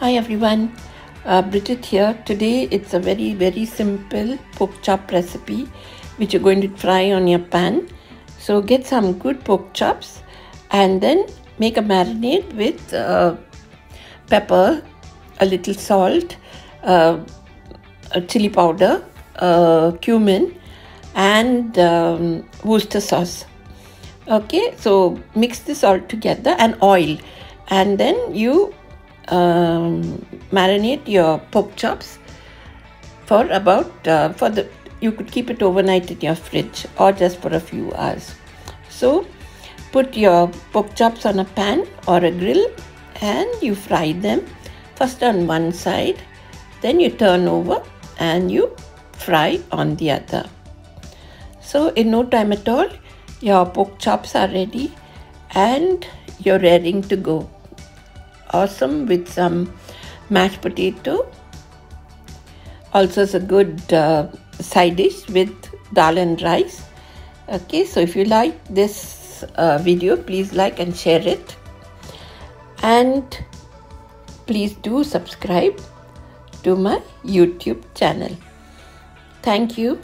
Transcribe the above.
Hi everyone, uh, Bridget here. Today it's a very very simple pork chop recipe which you're going to fry on your pan. So get some good pork chops and then make a marinade with uh, pepper, a little salt, uh, a chili powder, uh, cumin and um, Worcester sauce. Okay, so mix this all together and oil and then you um, marinate your pork chops for about uh, for the you could keep it overnight in your fridge or just for a few hours. So put your pork chops on a pan or a grill and you fry them first on one side. Then you turn over and you fry on the other. So in no time at all your pork chops are ready and you're ready to go awesome with some mashed potato. Also, it's a good uh, side dish with dal and rice. Okay, so if you like this uh, video, please like and share it. And please do subscribe to my YouTube channel. Thank you.